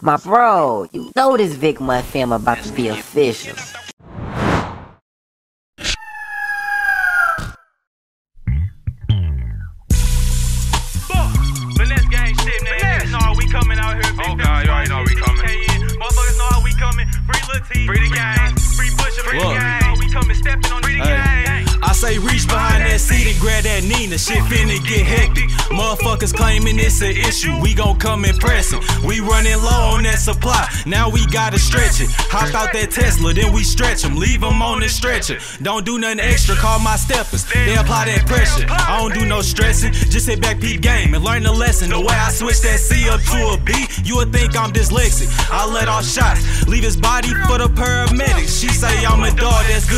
My bro, you know this VickMont film about to be official. coming out here. Oh God, you already know we coming. Motherfuckers know how we coming. Free Lil T, free the gang, free Pusha, free the gang. We coming stepping on the gang. Say reach behind that seat and grab that Nina. Shit finna get hectic. Motherfuckers claiming it's an issue. We gon' come and press it. We running low on that supply. Now we gotta stretch it. Hop out that Tesla, then we stretch them. Leave them on the stretcher. Don't do nothing extra. Call my steppers. They apply that pressure. I don't do no stressing. Just sit back, peep game, and learn the lesson. The way I switch that C up to a B, you would think I'm dyslexic. I let off shots. Leave his body for the paramedics. She say I'm a dog, that's.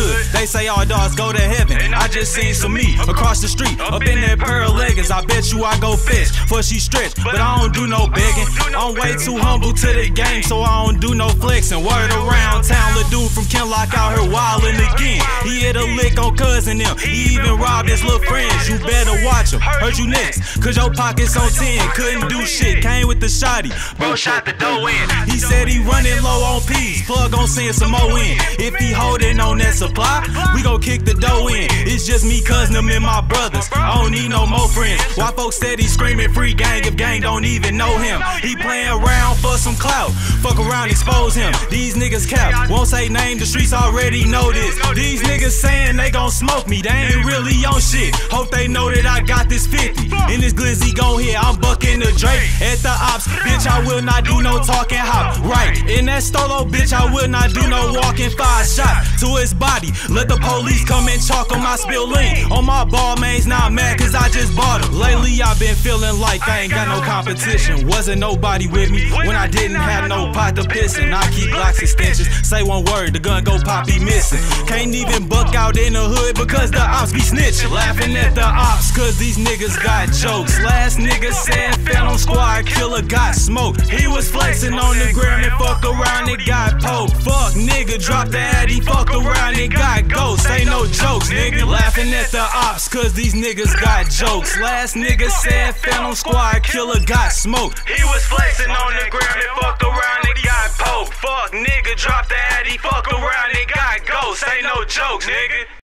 They say all dogs go to heaven. I just seen some meat across the street, up in that pearl leggings. I bet you I go fish for she stretch, but I don't do no begging. I'm way too humble to the game, so I don't do no flexing. Word around town, the dude from Kinloch out here wildin' again. He hit a lick on cousin them. He even robbed his little friends. You better watch him. Heard you next, cause your pockets on 10. Couldn't do shit, came with the shotty. Bro shot the dough in. He said he running low on peas. Plug on send some more in. If he holding on that supply, we gon' kick the dough in. It's just me, cousin, them, and my brothers. I don't need no more friends. Why folks steady screaming free gang if gang don't even know him? He playing around for some clout. Fuck around, expose him. These niggas cap. Won't say name, the streets already know this. These niggas saying they gon' smoke me. They ain't really on shit. Hope they know that I got this 50. In this glizzy gon' hit. I'm bucking the Drake at the ops. Bitch, I will not do no talking hop. Right. In that stolo, bitch, I will not do no walking five shots to his body. Let the police come and chalk on my spill lean. On my Balmains, not mad cause I just bought them. Lately, I've been feeling like I ain't got no competition. Wasn't nobody with me when I didn't have no pot to piss in. I keep Glocks extensions. Say one word, the gun go pop, be missing. Can't even buck out in the hood because the ops be snitching. Laughing at the ops cause these niggas got jokes. Last nigga said Phantom Squad killer got smoked. He was flexing on the ground and fuck around and got poked. Fuck nigga, drop the he fuck around and got no jokes, nigga. Laughing at the ops cause these niggas got jokes. Last nigga said Phantom Squad killer got smoked. He was flexing on the ground and fuck around and got poked. Fuck nigga, drop the ad, he fuck around and got ghosts. Ain't no jokes, nigga.